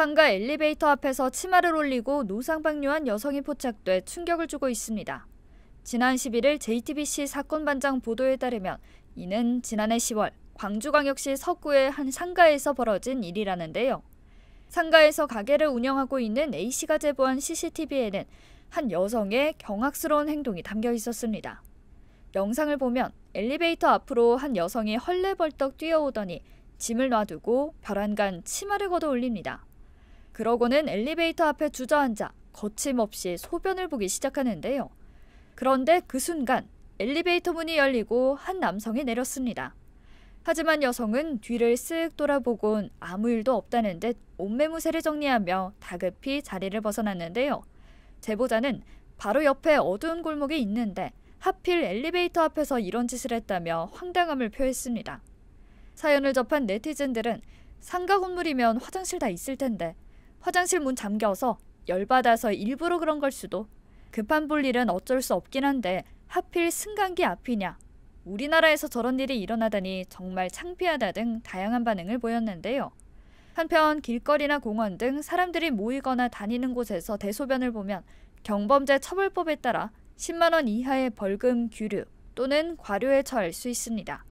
상가 엘리베이터 앞에서 치마를 올리고 노상방뇨한 여성이 포착돼 충격을 주고 있습니다. 지난 11일 JTBC 사건 반장 보도에 따르면 이는 지난해 10월 광주광역시 석구의 한 상가에서 벌어진 일이라는데요. 상가에서 가게를 운영하고 있는 A씨가 제보한 CCTV에는 한 여성의 경악스러운 행동이 담겨 있었습니다. 영상을 보면 엘리베이터 앞으로 한 여성이 헐레벌떡 뛰어오더니 짐을 놔두고 벼란간 치마를 걷어 올립니다. 그러고는 엘리베이터 앞에 주저앉아 거침없이 소변을 보기 시작하는데요. 그런데 그 순간 엘리베이터 문이 열리고 한 남성이 내렸습니다. 하지만 여성은 뒤를 쓱 돌아보곤 아무 일도 없다는 듯 옷매무새를 정리하며 다급히 자리를 벗어났는데요. 제보자는 바로 옆에 어두운 골목이 있는데 하필 엘리베이터 앞에서 이런 짓을 했다며 황당함을 표했습니다. 사연을 접한 네티즌들은 상가 건물이면 화장실 다 있을 텐데 화장실 문 잠겨서 열받아서 일부러 그런 걸 수도 급한 볼 일은 어쩔 수 없긴 한데 하필 승강기 앞이냐 우리나라에서 저런 일이 일어나다니 정말 창피하다 등 다양한 반응을 보였는데요. 한편 길거리나 공원 등 사람들이 모이거나 다니는 곳에서 대소변을 보면 경범죄 처벌법에 따라 10만 원 이하의 벌금, 규류 또는 과료에 처할 수 있습니다.